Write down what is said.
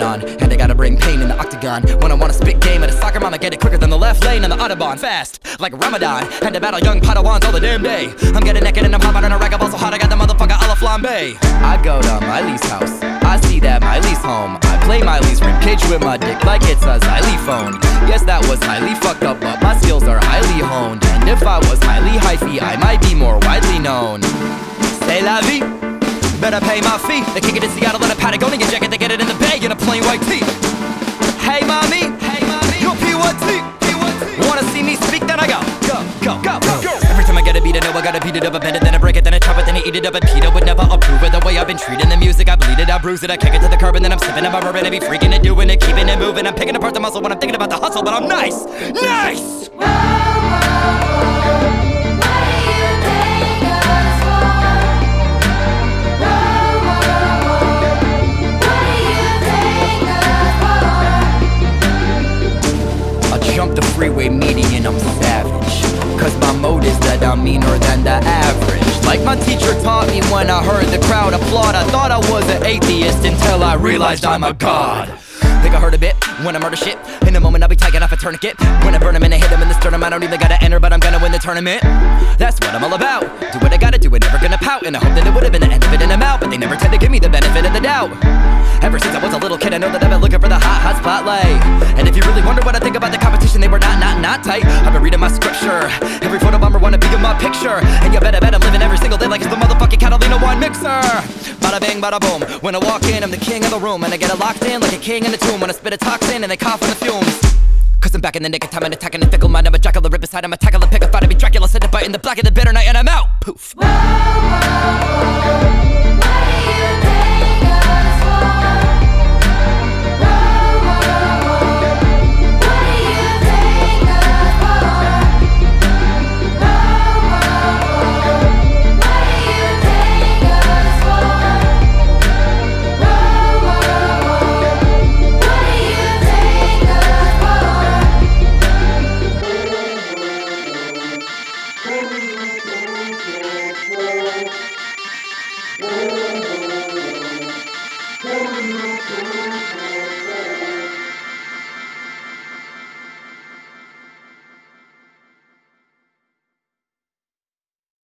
And I gotta bring pain in the octagon. When I wanna spit game at a soccer mom, I get it quicker than the left lane on the Autobahn. Fast, like Ramadan. Had to battle young Padawans all the damn day. I'm getting naked and I'm hopping on a rag, I'm so hot, I got the motherfucker a la flambe. I go to Miley's house, I see that Miley's home. I play Miley's ribcage with my dick like it's a xylophone. Yes, that was highly fucked up, but my skills are highly honed. And if I was highly hyphy, I might be more widely known. Say la vie. Better pay my fee. They kick it in Seattle in a Patagonia jacket. They get it in the Tee. Hey, mommy. Hey, mommy. Yo, P1T. P1T. Wanna see me speak? Then I go. Go, go, go, go. Every time I get a beat, I know I gotta beat it up. I bend it, then I break it, then I chop it, then I eat it up. And Peter would never approve of the way I've been treating the music. I bleed it, I bruise it, I kick it to the curb, and then I'm sipping on my bourbon. I be freaking and doing it, keeping it moving. I'm picking apart the muscle when I'm thinking about the hustle, but I'm nice. Nice! I'm savage. Cause my mode is that I'm meaner than the average. Like my teacher taught me when I heard the crowd applaud. I thought I was an atheist until I realized I'm a god. Think I heard a bit when I murder shit. In a moment, I'll be taking off a tourniquet. When I burn him and I hit him in the sternum, I don't even gotta enter, but I'm gonna win the tournament. That's what I'm all about. Do what I gotta do, and never gonna pout. And I hope that it would have been the end of it, and I'm out. But they never tend to give me the benefit of the doubt. Ever since I was a little kid, I know that I've been looking for the hot, hot spotlight. And if you really wonder what I think about the competition, they were not, not, not tight. I've been reading my scripture. Every photo bomber wanna be in my picture. And you better bet I'm living every single day like it's the motherfucking Catalina wine mixer. Bada bing, bada boom. When I walk in, I'm the king of the room. And I get it locked in like a king in a tomb. When I spit a toxin and they cough on the fumes. Cause I'm back in the nick of time and attacking the fickle mind. I'm a jackal, the rip aside. I'm a tackle, the pick a fight. I be Dracula, said to bite in the black of the bitter night, and I'm